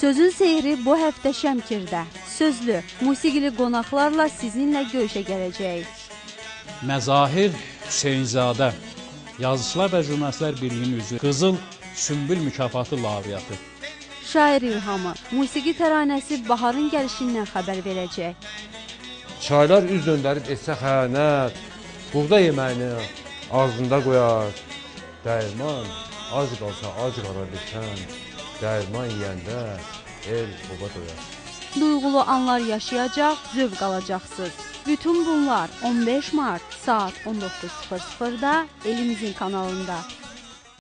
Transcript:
Sözün seyri bu həftə Şəmkirdə. Sözlü, musiqili qonaqlarla sizinlə görüşə gələcəyik. Məzahir Hüseynzadə Yazıçılar və Jurnalistlər Birliyinin üzvü Qızıl Sümbül mükafatı laureatı. Şair ilhamı, musiqi təranəsi baharın gəlişindən xəbər verəcək. Çaylar üz döndərib etsə xəyanət, buğda yeməyini ağzında qoyar. Dəyirman ac qalsa ac qalar bitən, dəyirman yeyəndə el oba doyar. Duyğulu anlar yaşayacaq, zövq alacaqsınız. Bütün bunlar 15 mart saat 19:00-da elimizin kanalında.